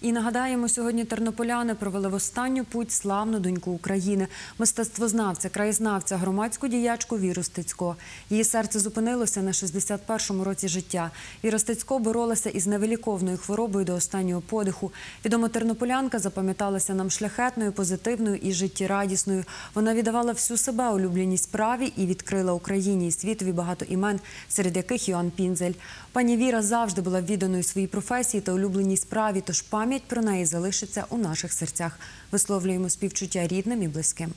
І нагадаємо, сьогодні тернополяни провели в останню путь славну доньку України, мистецтвознавця, краєзнавця, громадську діячку Віру Стецько. Її серце зупинилося на 61-му році життя. Віра Стецько боролася із невиліковною хворобою до останнього подиху. Відома тернополянка запам'яталася нам шляхетною, позитивною і життєрадісною. Вона віддавала всю себе улюбленій справі і відкрила Україні і світові багато імен, серед яких Йоанн Пінзель. Пані Віра завжди була відданою своїй професії та улюбленій справі, тож пам'ять про неї залишиться у наших серцях. Висловлюємо співчуття рідним і близьким.